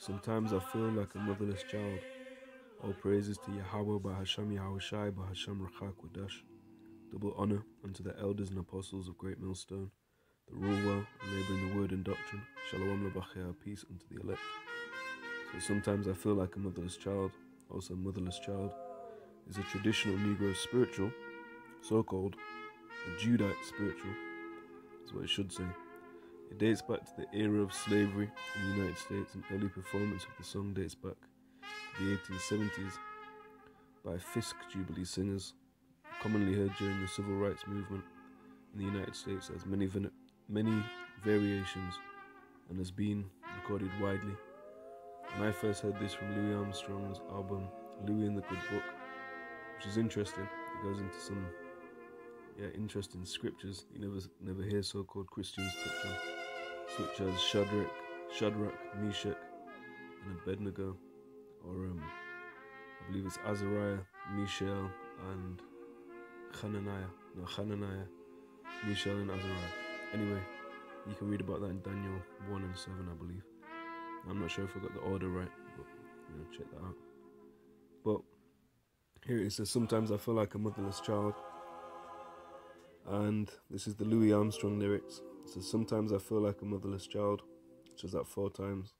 Sometimes I feel like a motherless child. All praises to Yahweh Bahasham Yahushai Bahasham Rachak. Double honor unto the elders and apostles of Great Millstone, the rule well and labor in the word and doctrine. Shalom Lebachea, peace unto the elect. So sometimes I feel like a motherless child, also a motherless child, is a traditional Negro spiritual, so called, a Judite spiritual, is what it should say. It dates back to the era of slavery in the United States, and early performance of the song dates back to the 1870s by Fisk Jubilee singers, commonly heard during the civil rights movement in the United States, has many many variations and has been recorded widely. And I first heard this from Louis Armstrong's album Louis and the Good Book, which is interesting. It goes into some yeah interesting scriptures you never never hear so-called Christians touch on such as Shadrach, Shadrach, Meshach, and Abednego, or um, I believe it's Azariah, Mishael, and Hananiah. No, Hananiah, Mishael, and Azariah. Anyway, you can read about that in Daniel 1 and 7, I believe. I'm not sure if I got the order right, but you know, check that out. But here it says, Sometimes I feel like a motherless child. And this is the Louis Armstrong lyrics. Says, Sometimes I feel like a motherless child. Says that four times.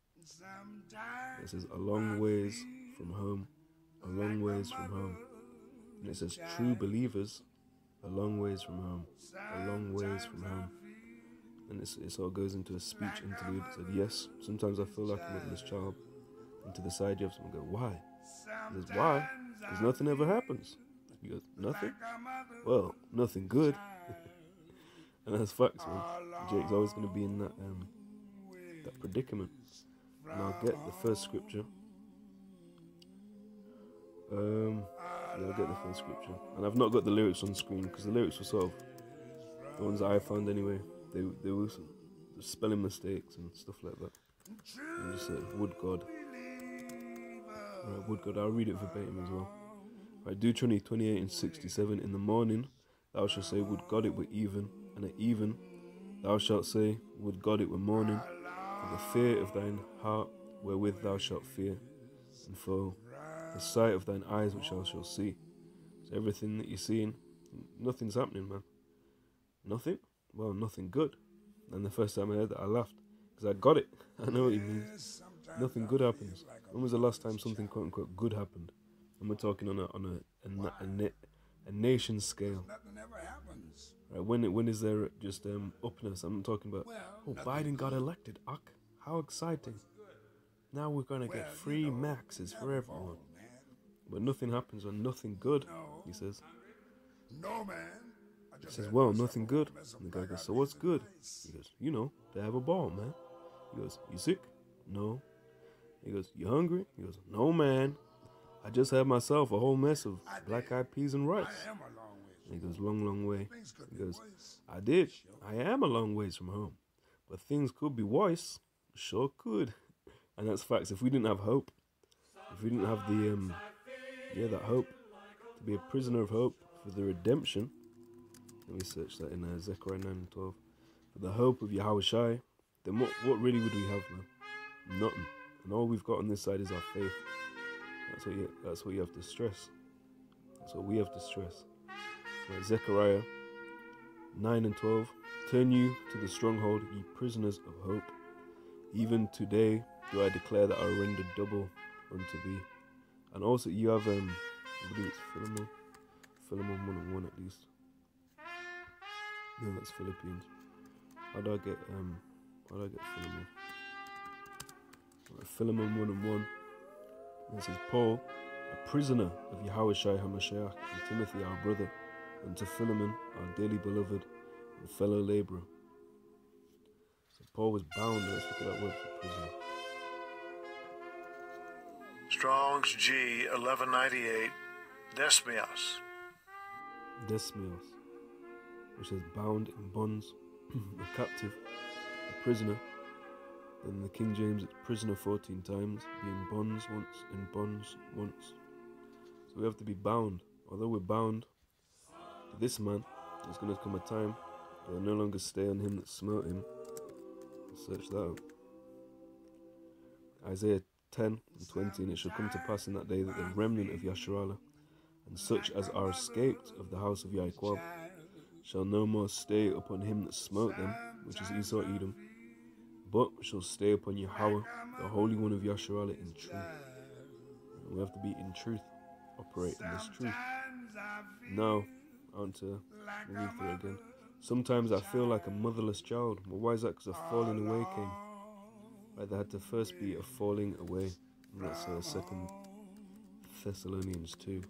It says, A long ways from home. A long ways from home. And it says, True believers. A long ways from home. A long ways from home. And it's, it sort of goes into a speech interlude. It said, Yes, sometimes I feel like a motherless child. And to the side, you have someone go, Why? He says, Why? Because nothing ever happens. He goes, Nothing? Well, nothing good. and that's facts, man. Jake's always going to be in that um, that predicament. And I'll get the first scripture. Um, yeah, I'll get the first scripture. And I've not got the lyrics on screen because the lyrics were sort of the ones I found anyway. They they were some spelling mistakes and stuff like that. And just said god. Right, wood god. I'll read it verbatim as well. Right, Deuteronomy 28 and 67. In the morning, thou shalt say, Would God it were even, and at even thou shalt say, Would God it were morning, for the fear of thine heart wherewith thou shalt fear, and for the sight of thine eyes which thou shalt see. So everything that you're seeing, nothing's happening, man. Nothing? Well, nothing good. And the first time I heard that, I laughed because I got it. I know what he means. Nothing good happens. When was the last time something quote unquote good happened? And we're talking on a on a a, a, a, a nation scale. Right, when when is there just um upness? I'm talking about. Oh, Biden got elected. Uck, how exciting! Now we're gonna get free maxes for everyone. But nothing happens when nothing good. He says. No man. He says, well, nothing good. And the guy goes, so what's good? He goes, you know, they have a ball, man. He goes, you sick? No. He goes, you hungry? He goes, no, man. I just had myself a whole mess of black eyed peas and rice. And he goes, long, long way. He goes, I did. I am a long ways from home. But things could be worse. Sure could. And that's facts. If we didn't have hope, if we didn't have the, um, yeah, that hope to be a prisoner of hope for the redemption, let me search that in uh, Zechariah 9 and 12. For the hope of Yahweh Shai, then what, what really would we have, man? Nothing. And all we've got on this side is our faith. That's what you, that's what you have to stress. That's what we have to stress. Zechariah 9 and 12. Turn you to the stronghold, ye prisoners of hope. Even today do I declare that I render double unto thee. And also you have, um, I believe it's Philemon. Philemon 1 and 1 at least. No, that's Philippians. How do I get um how do I get Philemon? Right, Philemon one and one. And it says Paul, a prisoner of Yahweh Shai HaMashiach, and Timothy our brother, and to Philemon, our dearly beloved and fellow laborer. So Paul was bound, let's look at that word for prisoner. Strong's G eleven ninety eight, Desmios. Desmios, which is bound in bonds, a captive, a prisoner. Then the King James, it's prisoner 14 times, being bonds once, in bonds once. So we have to be bound. Although we're bound to this man, there's going to come a time where no longer stay on him that smote him. Search that out. Isaiah 10 and 20, and it shall come to pass in that day that the remnant of Yasharallah and such as are escaped of the house of Yaquab shall no more stay upon him that smote them, which is Esau Edom, but shall stay upon Yahweh, the Holy One of Yasharallah, in truth. We have to be in truth, operate in this truth. Now, on to through again. Sometimes I feel like a motherless child. Well, why is that? Because a falling away came. Right, there had to first be a falling away. And that's uh, Second Thessalonians 2.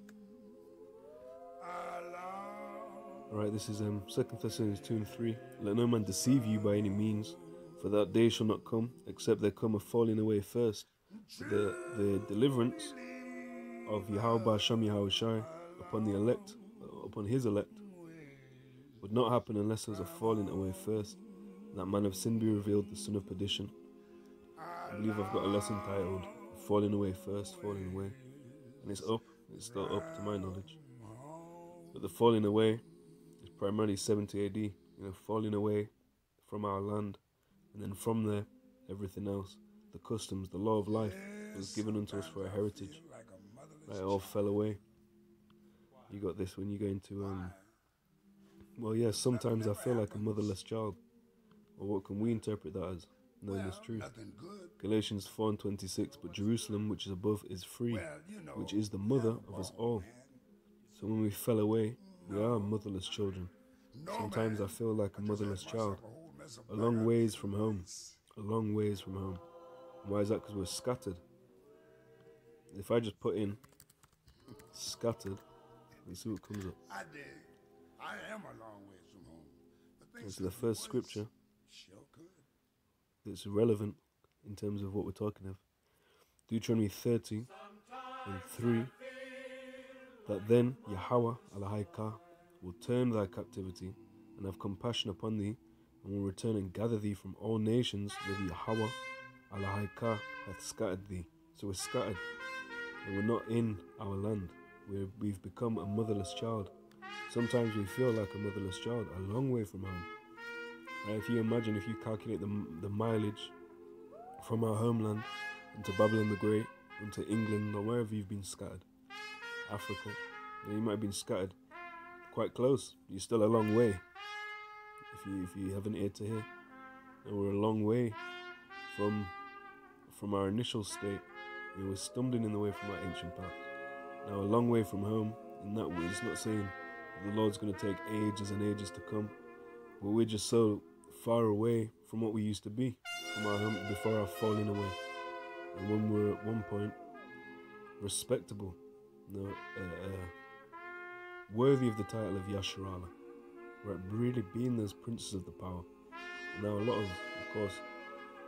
Alright, this is um Second Thessalonians 2 and 3. Let no man deceive you by any means, for that day shall not come, except there come a falling away first. The, the deliverance of Yahweh Shem Yahushai upon the elect, uh, upon his elect, would not happen unless there was a falling away first. That man of sin be revealed, the son of perdition. I believe I've got a lesson titled Falling Away First, Falling Away. And it's up, it's still up to my knowledge. But the falling away is primarily 70 AD, you know, falling away from our land. And then from there, everything else, the customs, the law of life was given unto us for a heritage. It all fell away. You got this when you go into um, well, yes, yeah, sometimes I feel like a motherless child. Or what can we interpret that as? Knowing well, this truth. Galatians 4 and 26, but Jerusalem, which is above, is free, well, you know, which is the mother of us all. So when we fell away, we are motherless children. Sometimes I feel like a motherless child. A long ways from home. A long ways from home. Why is that? Because we're scattered. If I just put in scattered, let's see what comes up. I did. I am a long ways from home. It's the first scripture that's relevant in terms of what we're talking of. Deuteronomy 30 and 3 that then Yahweh Alahaika will turn thy captivity and have compassion upon thee and will return and gather thee from all nations where Yahweh Alahaika hath scattered thee. So we're scattered and we're not in our land. we we've become a motherless child. Sometimes we feel like a motherless child, a long way from home. Right? If you imagine, if you calculate the, the mileage from our homeland into Babylon the Great, into England, or wherever you've been scattered, Africa, you might have been scattered quite close. You're still a long way. If you if you haven't ear to hear, and we're a long way from from our initial state. You know, we're stumbling in the way from our ancient path. Now, a long way from home in that way. It's not saying the Lord's going to take ages and ages to come. But we're just so far away from what we used to be, from our home before our falling away. And when we're at one point respectable, you know, uh, uh, worthy of the title of Yasharala? Really being those princes of the power. Now, a lot of, of course,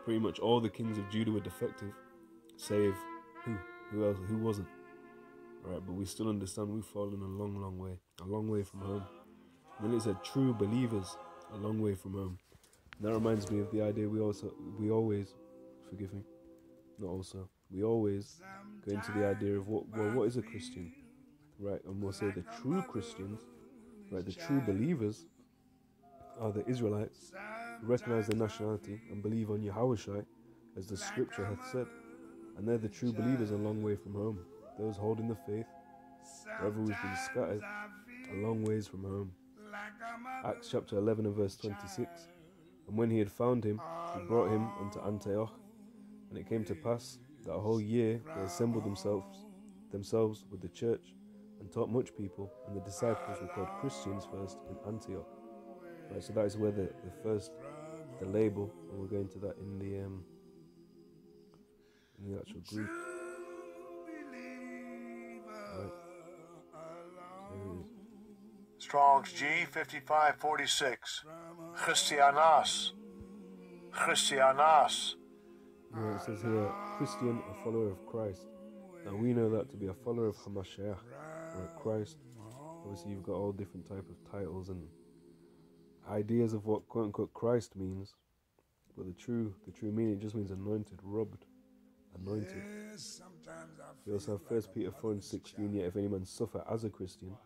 pretty much all the kings of Judah were defective, save who? Who else? Who wasn't? Right, but we still understand we've fallen a long, long way, a long way from home. And then it said true believers, a long way from home. And that reminds me of the idea we also, we always, forgive me, not also, we always go into the idea of what, well, what is a Christian? Right, and we'll say the true Christians, right, the true believers are the Israelites who recognize their nationality and believe on Yahushua as the scripture hath said. And they're the true believers a long way from home those holding the faith, wherever we've been scattered, a long ways from home. Acts chapter 11 and verse 26. And when he had found him, he brought him unto Antioch. And it came to pass that a whole year they assembled themselves, themselves with the church, and taught much people. And the disciples were called Christians first in Antioch. Right, so that is where the, the first, the label, and we'll go into that in the um, in the actual Greek. Strong's G 5546. Christianas. Christianas. Yeah, it says here, Christian, a follower of Christ. Now we know that to be a follower of Hamashiach, Christ. Obviously, you've got all different type of titles and ideas of what quote unquote Christ means, but the true, the true meaning just means anointed, rubbed, anointed. We also have First Peter four and sixteen. Yet if any man suffer as a Christian,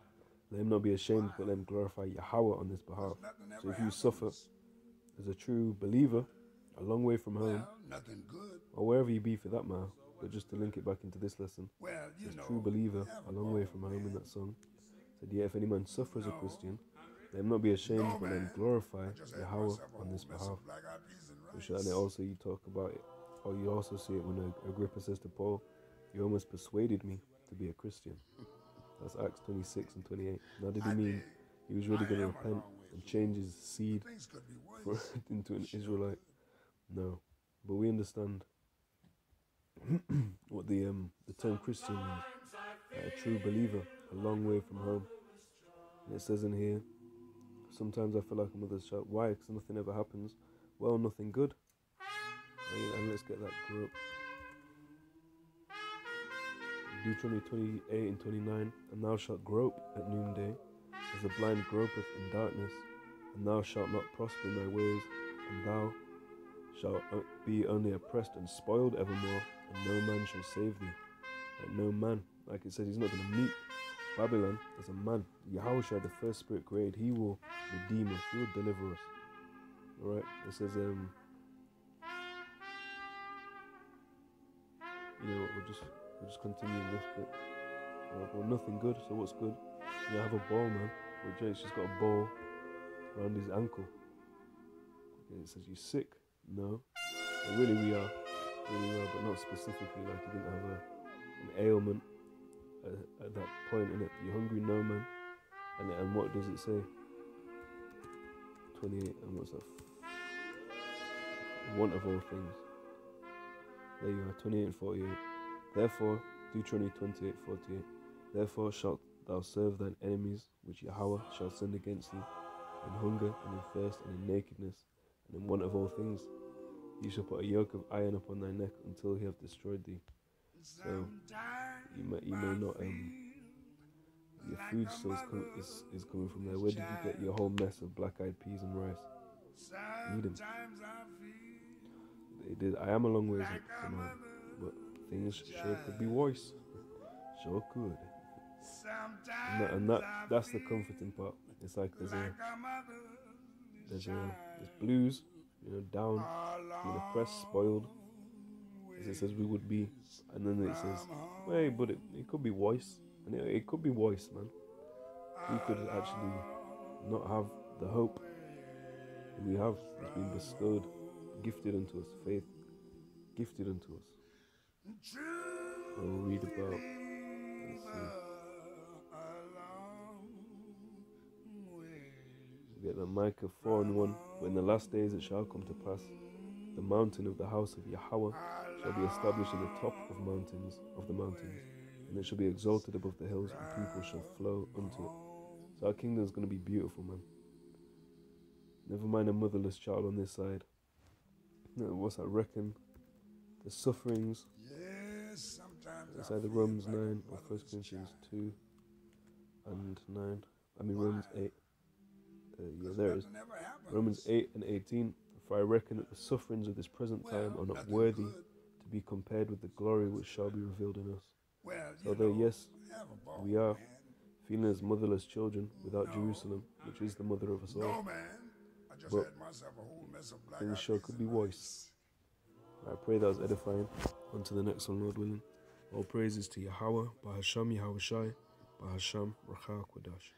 let him not be ashamed, but let him glorify Yahweh on his behalf. So if you suffer as a true believer a long way from home, Well, or wherever you be for that matter. But just to link it back into this lesson, Well, you says know. true believer, a long way from home in that song. Said, yeah, if any man suffer as a Christian, let him not be ashamed, No, but let him glorify Yahweh on this behalf. and Which, rice. also you talk about it, or you also see it when Agrippa says to Paul, "You almost persuaded me to be a Christian." That's Acts 26 and 28. Now, did he mean he was really going to repent and change his seed Things could be for, into an Israelite? No, but we understand what the um the term Christian means. a true believer, a long way from home. And it says in here, sometimes I feel like a mother's child. Why? Because nothing ever happens. Well, nothing good. And and let's get that group. Deuteronomy 28 and 29. And thou shalt grope at noonday, as the blind gropeth in darkness, and thou shalt not prosper in thy ways, and thou shalt be only oppressed and spoiled evermore, and no man shall save thee. Like no man, like it says, he's not going to meet Babylon as a man. Yahushua, the first spirit created, he will redeem us, he will deliver us. Alright, it says, um, you know what, we'll just, we'll just continue this bit. Well, nothing good, so what's good? You have a ball, man. Well, Jake's just got a ball around his ankle. Okay, it says, you sick? No. But really, we are. Really, we are, but not specifically. Like, you didn't have a, an ailment at, at that point in it. You hungry? No, man. And, and what does it say? 28, and what's that? One of all things. There you are, 28 and 48. Therefore, Deuteronomy 28, 48. Therefore shalt thou serve thine enemies, which Yahweh shall send against thee, in hunger, and in thirst, and in nakedness, and in want of all things. He shall put a yoke of iron upon thy neck until he have destroyed thee. So you may you may not um your food source com- is, is coming from there. Where did you get your whole mess of black eyed peas and rice? Eat 'em. It did. I am a long ways from home, but things sure could be worse. Sure could. And, that, and that that's the comforting part. It's like there's a there's a there's blues, you know, down, the press spoiled. As it says we would be, and then it says, "Hey, but it, it could be worse, and it, it could be worse, man. We could actually not have the hope we have that's been bestowed, gifted unto us, faith, gifted unto us. We'll read about. Let's see. We get that Micah 4 and 1. But in the last days it shall come to pass, the mountain of the house of Yahweh shall be established in the top of mountains of the mountains, and it shall be exalted above the hills, and people shall flow unto it. So our kingdom is going to be beautiful, man. Never mind a motherless child on this side. No, what's that reckon? The sufferings. Yes, sometimes It's I either feel Romans like 9 or motherless 1 Corinthians child. 2 and 9. I mean, Romans 8. Uh, there is. Nothing ever happens. Romans 8 and 18. For I reckon that the sufferings of this present time are not worthy to be compared with the glory which shall be revealed in us. Well, So you know, yes, we are feeling as motherless children without Jerusalem, which is the mother of us all, No, man. I just But had myself a whole mess of black things sure could be worse. I pray that was edifying. On to the next one, Lord willing. All praises to Yahweh, Bahasham Yahweh Shai, Bahasham Racha Kodash.